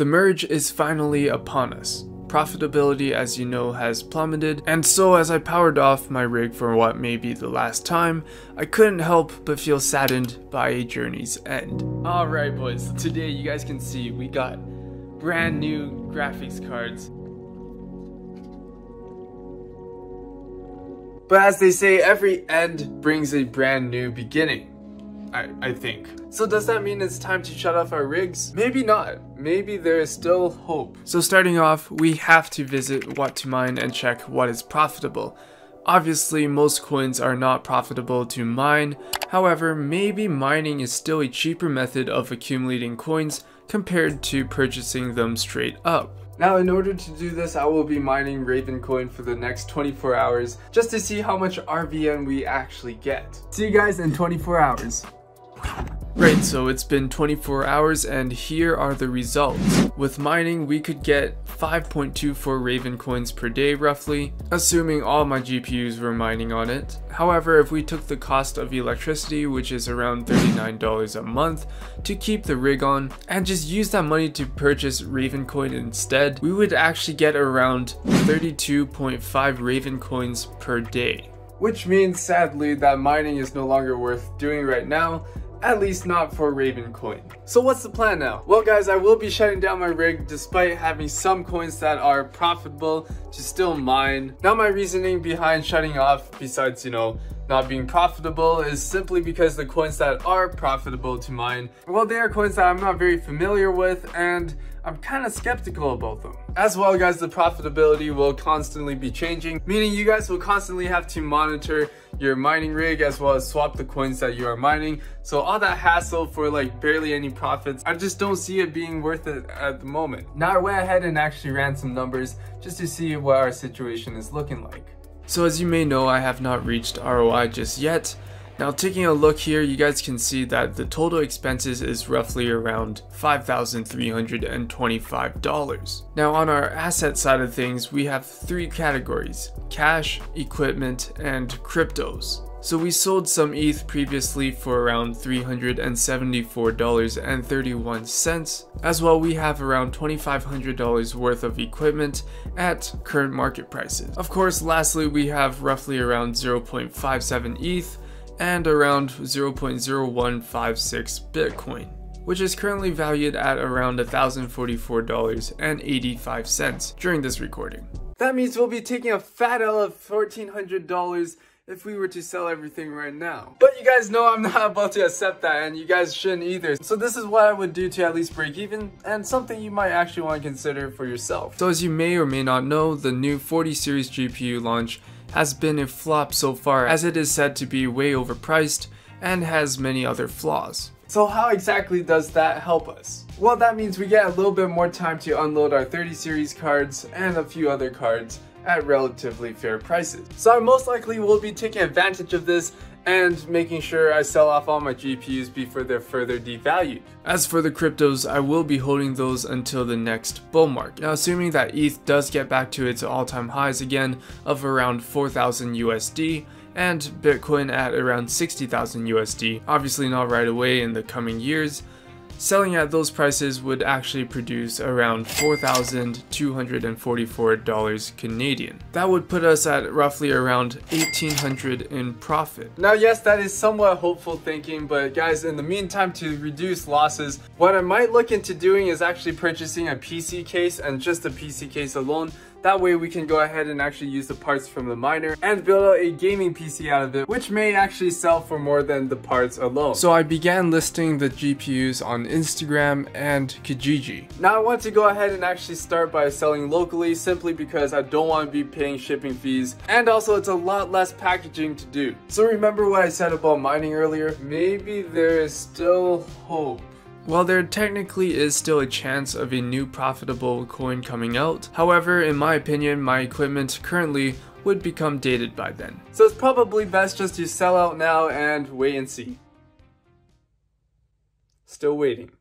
The merge is finally upon us. Profitability, as you know, has plummeted, and so as I powered off my rig for what may be the last time, I couldn't help but feel saddened by a journey's end. Alright boys, today you guys can see we got brand new graphics cards. But as they say, every end brings a brand new beginning. I, I think. So does that mean it's time to shut off our rigs? Maybe not. Maybe there is still hope. So starting off, we have to visit what to mine and check what is profitable. Obviously, most coins are not profitable to mine, however, maybe mining is still a cheaper method of accumulating coins compared to purchasing them straight up. Now in order to do this, I will be mining Raven coin for the next 24 hours just to see how much RVN we actually get. See you guys in 24 hours. Right, so it's been 24 hours and here are the results. With mining, we could get 5.24 Raven coins per day roughly, assuming all my GPUs were mining on it. However, if we took the cost of electricity, which is around $39 a month, to keep the rig on, and just use that money to purchase Raven coin instead, we would actually get around 32.5 Raven coins per day. Which means sadly that mining is no longer worth doing right now, at least not for Raven coin. So what's the plan now? Well guys, I will be shutting down my rig despite having some coins that are profitable to still mine. Now my reasoning behind shutting off, besides, you know, not being profitable is simply because the coins that are profitable to mine, well, they are coins that I'm not very familiar with and I'm kind of skeptical about them. As well guys, the profitability will constantly be changing, meaning you guys will constantly have to monitor your mining rig as well as swap the coins that you are mining. So all that hassle for like barely any profits, I just don't see it being worth it at the moment. Now I went ahead and actually ran some numbers just to see what our situation is looking like. So as you may know, I have not reached ROI just yet. Now taking a look here, you guys can see that the total expenses is roughly around $5,325. Now on our asset side of things, we have three categories, cash, equipment, and cryptos. So we sold some ETH previously for around $374.31. As well, we have around $2,500 worth of equipment at current market prices. Of course, lastly, we have roughly around 0.57 ETH and around 0.0156 Bitcoin which is currently valued at around $1,044.85 during this recording. That means we'll be taking a fat L of $1,400 if we were to sell everything right now. But you guys know I'm not about to accept that and you guys shouldn't either. So this is what I would do to at least break even and something you might actually want to consider for yourself. So as you may or may not know, the new 40 series GPU launch has been a flop so far as it is said to be way overpriced and has many other flaws. So how exactly does that help us? Well that means we get a little bit more time to unload our 30 series cards and a few other cards at relatively fair prices. So I most likely will be taking advantage of this and making sure I sell off all my GPUs before they're further devalued. As for the cryptos, I will be holding those until the next bull market. Now assuming that ETH does get back to its all-time highs again of around 4,000 USD, and Bitcoin at around 60,000 USD, obviously not right away in the coming years, Selling at those prices would actually produce around $4,244 Canadian. That would put us at roughly around 1800 in profit. Now yes, that is somewhat hopeful thinking, but guys, in the meantime to reduce losses, what I might look into doing is actually purchasing a PC case and just a PC case alone that way we can go ahead and actually use the parts from the miner and build out a gaming PC out of it, which may actually sell for more than the parts alone. So I began listing the GPUs on Instagram and Kijiji. Now I want to go ahead and actually start by selling locally simply because I don't want to be paying shipping fees and also it's a lot less packaging to do. So remember what I said about mining earlier? Maybe there is still hope. While there technically is still a chance of a new profitable coin coming out, however, in my opinion, my equipment currently would become dated by then. So it's probably best just to sell out now and wait and see. Still waiting.